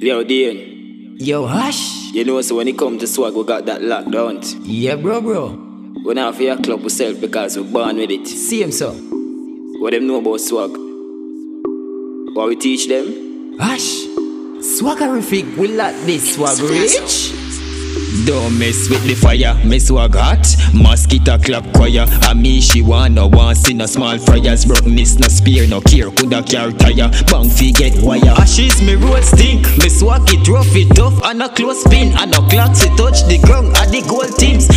Yo, Dane, Yo, Hush. you know, so when it come to swag, we got that locked, don't Yeah, bro, bro. We not for your club we sell because we born with it. Same so. What them know about swag? What we teach them? Hush. Swaggerific will like this swag rich. Don't mess with the fire, me swag hot Mosquito clap choir And me she wanna want see no small fryers. Broke miss no spear, no care, coulda car tire. Bang fi get wire. Ashes me road stink. Me swag it rough it tough And a close spin. And a clocks it touch the ground And the gold things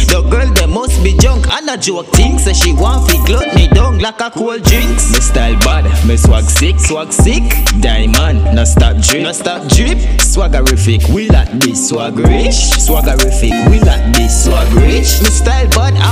a joke. Thing Say she want fi glut me down like a cold drinks. Me style bad, me swag sick, swag sick. Diamond, no stop drip, no stop drip. Swaggerific, we like this. Swag rich. Swaggerific, we like this. Swag rich. Me style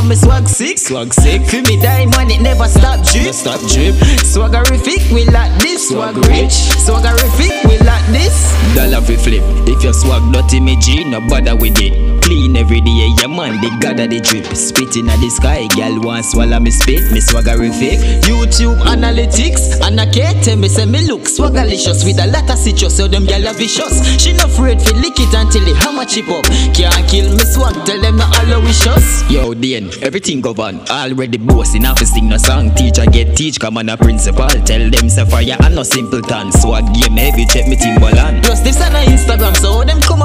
and me swag sick, swag sick Feel me diamond, it never stop drip, no stop drip. Swaggerific, we like this. Swag rich. Swaggerific, we like this. Dollar fi flip, if your swag dirty me G, no bother with it. Clean every day, yeah man, they gather the drip. Spitting at the sky, girl want swallow me spit. Me swaggerific YouTube analytics, and I can't tell me say me look swaggerlicious With a lot of citrus, so them girl are vicious. She not afraid fi lick it until the hammer chip up. Can't kill me swag, tell them not all wishes Yo Dane, everything go govern Already bossing off sing no song. Teacher get teach, come on a principal. Tell them fire and no simpleton Swag game heavy, check me Timberland Plus this on Instagram, so them come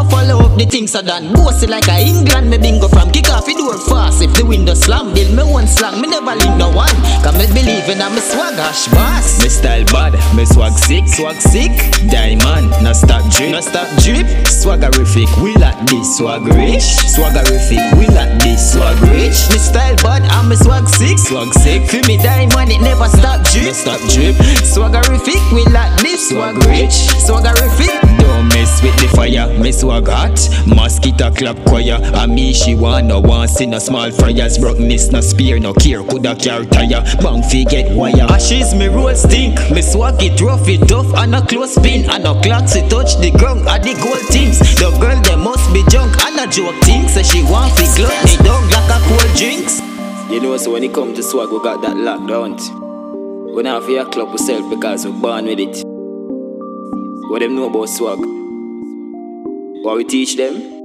the things are done. Bossy like a England, me bingo from Kick off, it door fast. If the window slam, build me one slang Me never leave no one. Cause me believe in a me swag hash boss. Me style bad, me swag sick, swag sick. Diamond, no stop drip, no stop drip. Swaggerific, we like this swag rich. Swaggerific, we like this swag rich. Me style bad, I'm me swag sick, swag sick. Feel me diamond, it never stop drip, no stop drip. Swaggerific, we like this swag rich. Swaggerific, mess with the fire, me swag hot. Mosquito club choir. And me she wanna want see no small fryers. Miss no spear, no care, coulda car tire. Bang fi get wire. Ashes me roll stink. Me swag it rough it tough. And a close spin And a clocks it touch the ground. And the gold things. The girl they must be junk And a joke thing. Say she want fi glut me down like a cold drinks. You know, so when it come to swag, we got that locked, don't We not for your club sell because we born with it. What them know about swag? What we teach them?